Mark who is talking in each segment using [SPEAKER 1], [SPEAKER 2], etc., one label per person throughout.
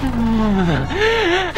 [SPEAKER 1] Mm-hmm.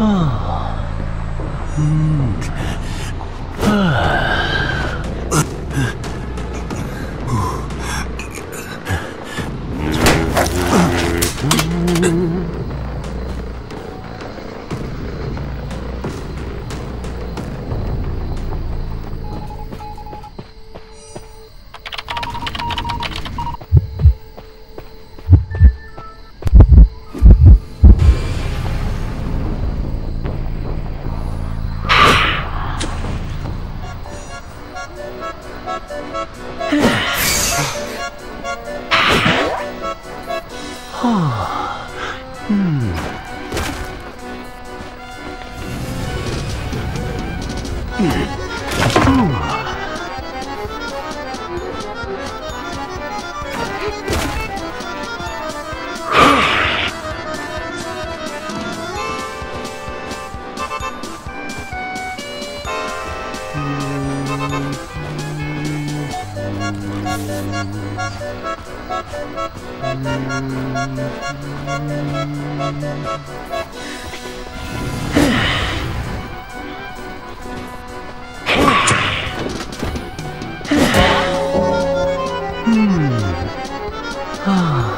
[SPEAKER 1] Ah. hmm. 음. 음. 아.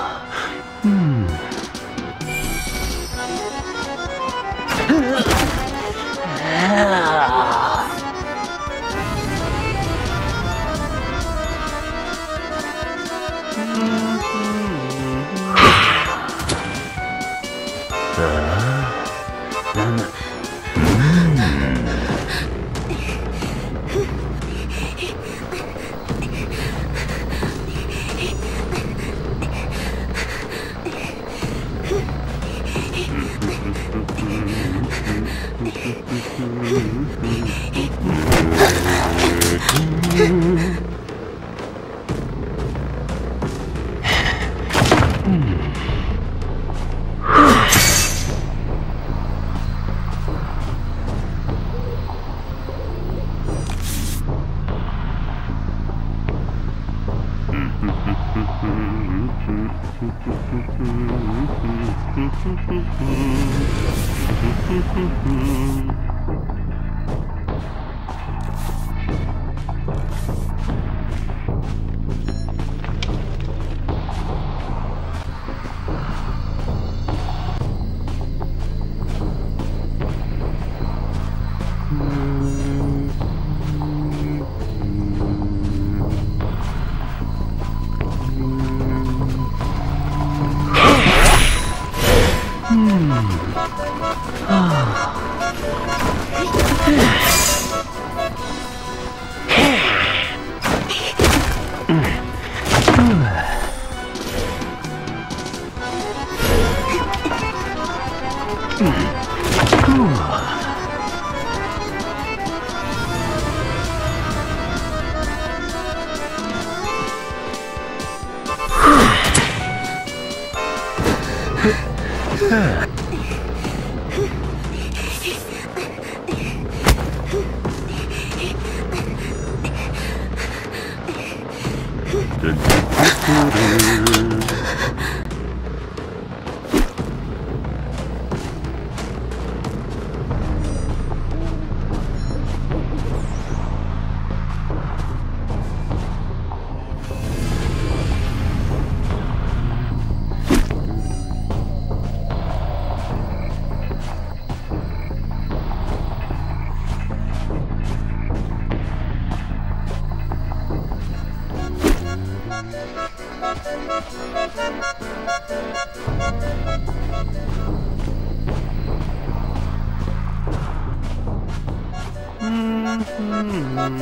[SPEAKER 1] Mm-hmm. Mm-hmm. Huh? Huh. Did you Mm-hmm. mm-hmm.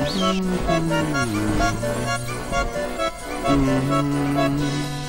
[SPEAKER 1] mm-hmm.